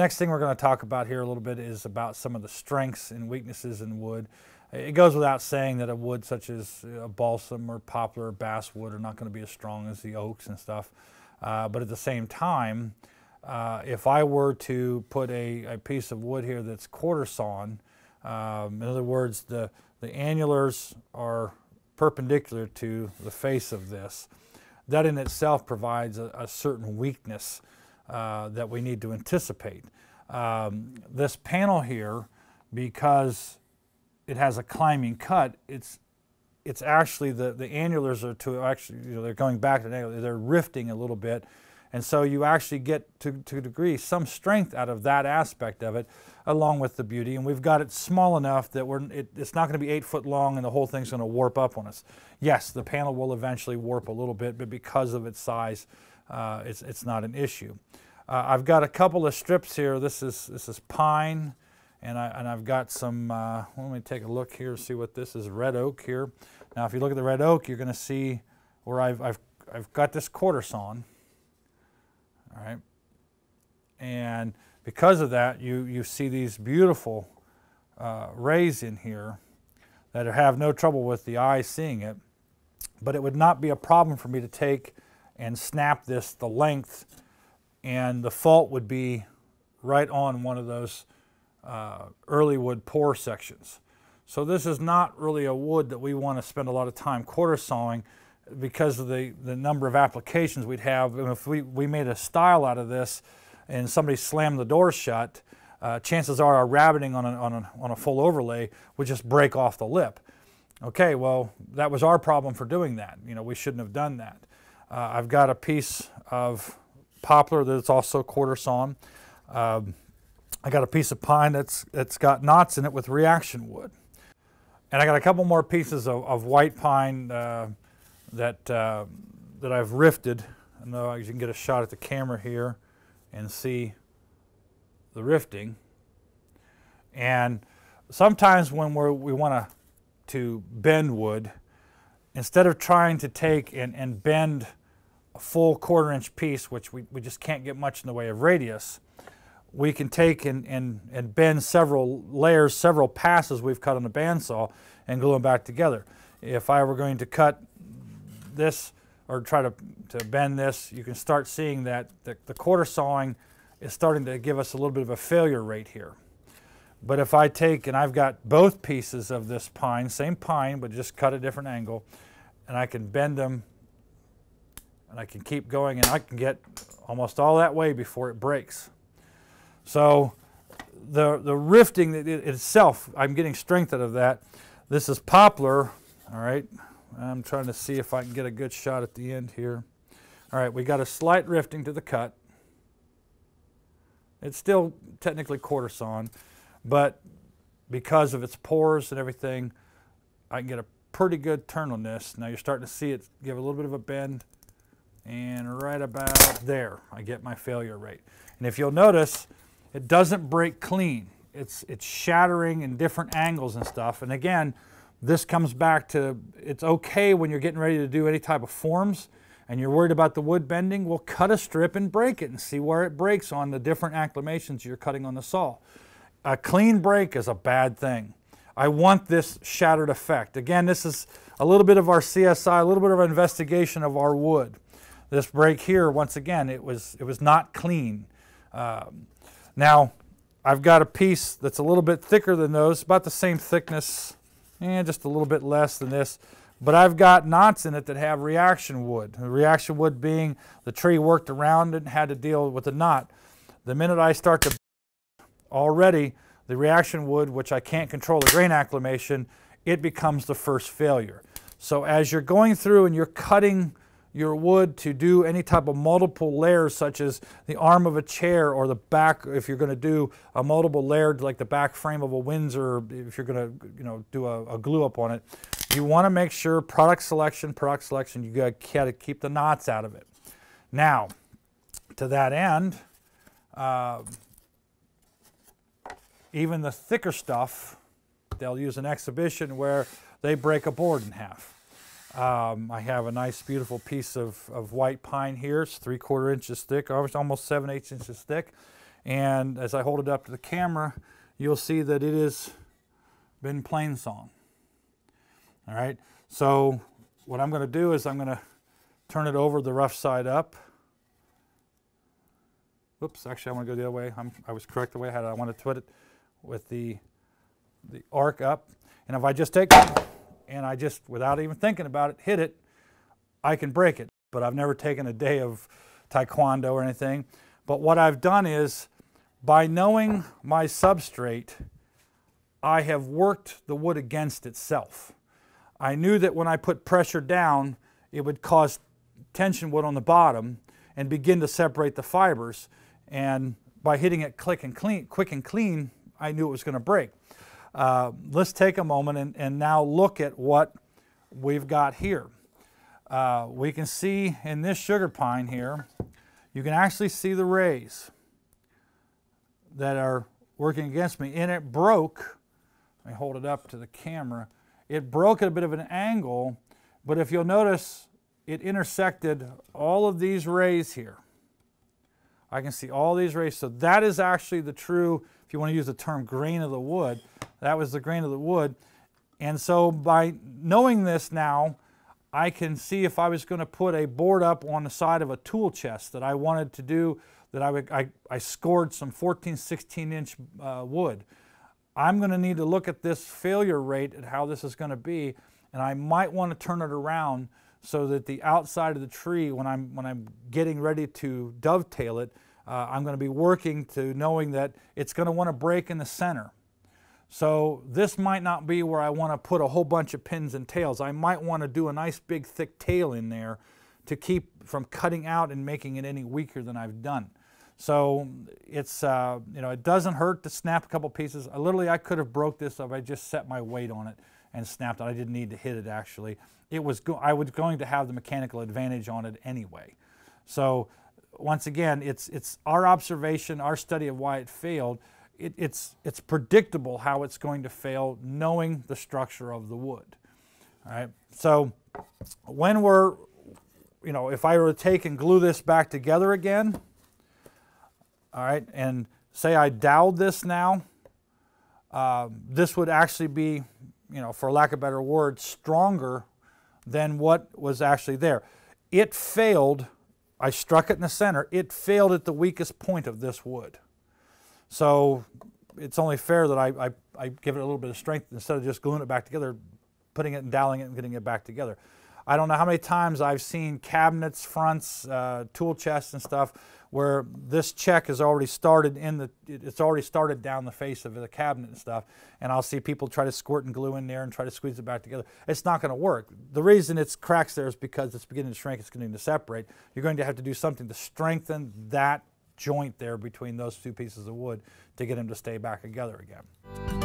next thing we're going to talk about here a little bit is about some of the strengths and weaknesses in wood. It goes without saying that a wood such as a balsam or poplar or basswood are not going to be as strong as the oaks and stuff. Uh, but at the same time, uh, if I were to put a, a, piece of wood here that's quarter sawn, um, in other words, the, the annulars are perpendicular to the face of this, that in itself provides a, a certain weakness uh, that we need to anticipate. Um, this panel here, because it has a climbing cut, it's it's actually the, the annulars are to actually, you know, they're going back to the they're rifting a little bit. And so you actually get to, to a degree some strength out of that aspect of it along with the beauty. And we've got it small enough that we're, it, it's not going to be eight foot long and the whole thing's going to warp up on us. Yes, the panel will eventually warp a little bit, but because of its size, uh, it's, it's not an issue. Uh, I've got a couple of strips here. This is, this is pine, and, I, and I've got some, uh, let me take a look here, see what this is, red oak here. Now if you look at the red oak, you're going to see where I've, I've, I've got this quarter sawn, all right? And because of that, you, you see these beautiful uh, rays in here that have no trouble with the eye seeing it. But it would not be a problem for me to take and snap this the length and the fault would be right on one of those uh, early wood pore sections. So this is not really a wood that we want to spend a lot of time quarter sawing because of the, the number of applications we'd have. And if we, we made a stile out of this and somebody slammed the door shut, uh, chances are our rabbeting on a, on, a, on a full overlay would just break off the lip. Okay, well, that was our problem for doing that. You know, we shouldn't have done that. Uh, I've got a piece of poplar that's also quarter sawn. Um, I got a piece of pine that's, that's got knots in it with reaction wood. And I got a couple more pieces of, of white pine uh, that, uh, that I've rifted. I know you can get a shot at the camera here and see the rifting. And sometimes when we're, we want to to bend wood, instead of trying to take and, and bend a full quarter inch piece, which we, we just can't get much in the way of radius, we can take and, and, and bend several layers, several passes we've cut on the bandsaw and glue them back together. If I were going to cut this or try to, to bend this, you can start seeing that the, the quarter sawing is starting to give us a little bit of a failure rate here. But if I take, and I've got both pieces of this pine, same pine, but just cut a different angle, and I can bend them, and I can keep going, and I can get almost all that way before it breaks. So the, the rifting it itself, I'm getting strength out of that. This is poplar, all right. I'm trying to see if I can get a good shot at the end here. All right, we got a slight rifting to the cut. It's still technically quarter sawn, but because of its pores and everything, I can get a pretty good turn on this. Now you're starting to see it give a little bit of a bend, and right about there, I get my failure rate. And if you'll notice, it doesn't break clean. It's, it's shattering in different angles and stuff. And again, this comes back to it's okay when you're getting ready to do any type of forms and you're worried about the wood bending, well, cut a strip and break it and see where it breaks on the different acclimations you're cutting on the saw. A clean break is a bad thing. I want this shattered effect. Again, this is a little bit of our CSI, a little bit of an investigation of our wood. This break here, once again, it was, it was not clean. Um, now, I've got a piece that's a little bit thicker than those, about the same thickness, and just a little bit less than this. But I've got knots in it that have reaction wood. The reaction wood being the tree worked around it and had to deal with the knot. The minute I start to already, the reaction wood, which I can't control the grain acclimation, it becomes the first failure. So as you're going through and you're cutting your wood to do any type of multiple layers such as the arm of a chair or the back if you're going to do a multiple layered like the back frame of a Windsor if you're going to you know do a, a glue up on it you want to make sure product selection product selection you got to keep the knots out of it. Now to that end uh, even the thicker stuff they'll use an exhibition where they break a board in half um, I have a nice, beautiful piece of, of white pine here. It's three quarter inches thick, almost seven eighths inches thick. And as I hold it up to the camera, you'll see that it has been plain sawn. All right, so what I'm going to do is I'm going to turn it over the rough side up. Oops, actually I want to go the other way. I'm, i was correct the way I had it. I want to put it with the, the arc up. And if I just take and I just, without even thinking about it, hit it, I can break it. But I've never taken a day of taekwondo or anything. But what I've done is, by knowing my substrate, I have worked the wood against itself. I knew that when I put pressure down, it would cause tension wood on the bottom and begin to separate the fibers. And by hitting it click and clean, quick and clean, I knew it was going to break. Uh, let's take a moment and, and, now look at what we've got here. Uh, we can see in this sugar pine here, you can actually see the rays that are working against me. And it broke, let me hold it up to the camera, it broke at a bit of an angle, but if you'll notice, it intersected all of these rays here. I can see all these rays. So that is actually the true, if you want to use the term grain of the wood, that was the grain of the wood. And so by knowing this now, I can see if I was going to put a board up on the side of a tool chest that I wanted to do, that I, would, I, I scored some 14, 16 inch uh, wood. I'm going to need to look at this failure rate and how this is going to be, and I might want to turn it around so that the outside of the tree, when I'm, when I'm getting ready to dovetail it, uh, I'm going to be working to knowing that it's going to want to break in the center. So this might not be where I want to put a whole bunch of pins and tails. I might want to do a nice big thick tail in there to keep from cutting out and making it any weaker than I've done. So it's, uh, you know, it doesn't hurt to snap a couple pieces. I, literally, I could have broke this if I just set my weight on it and snapped it. I didn't need to hit it actually. It was, I was going to have the mechanical advantage on it anyway. So once again, it's, it's our observation, our study of why it failed. It, it's, it's predictable how it's going to fail knowing the structure of the wood. All right. So when we're, you know, if I were to take and glue this back together again, all right, and say I doweled this now, uh, this would actually be, you know, for lack of a better word, stronger than what was actually there. It failed, I struck it in the center, it failed at the weakest point of this wood. So it's only fair that I, I, I give it a little bit of strength instead of just gluing it back together, putting it and doweling it and getting it back together. I don't know how many times I've seen cabinets, fronts, uh, tool chests and stuff where this check has already started in the, it's already started down the face of the cabinet and stuff. And I'll see people try to squirt and glue in there and try to squeeze it back together. It's not going to work. The reason it's cracks there is because it's beginning to shrink, it's beginning to separate. You're going to have to do something to strengthen that joint there between those two pieces of wood to get them to stay back together again.